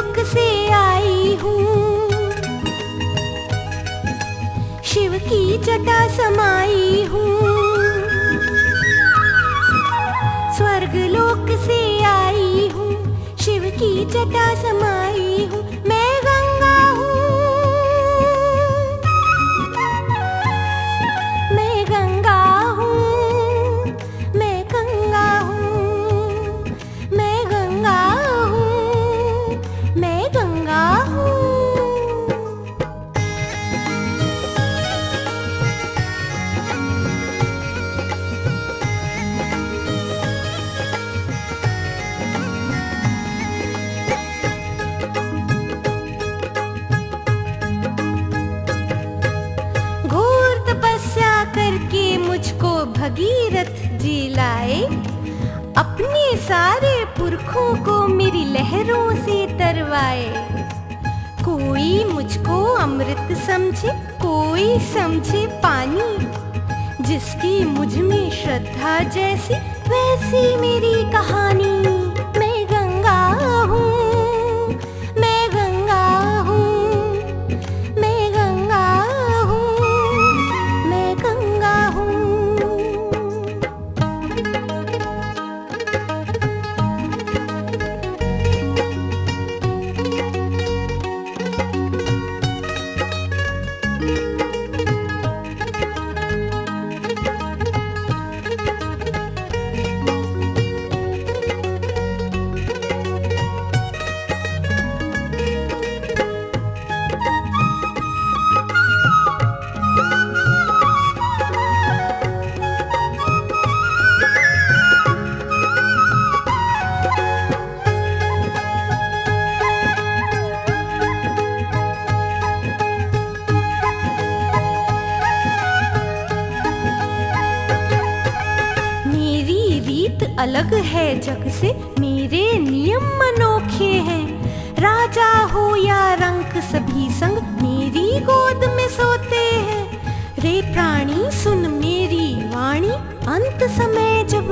स्वर्गलोक से आई हूँ। शिव की जटा समाई हूँ। स्वर्ग लोक से आई हूँ। शिव की जटा समाई भगीरथ जी लाए। अपने सारे पुरखों को मेरी लहरों से तरवाए। कोई मुझको अमृत समझे, कोई समझे पानी। जिसकी मुझमें श्रद्धा जैसी, वैसी मेरी कहानी। अलग है जग से मेरे नियम अनोखे हैं। राजा हो या रंक, सभी संग मेरी गोद में सोते हैं। रे प्राणी, सुन मेरी वाणी, अंत समय जब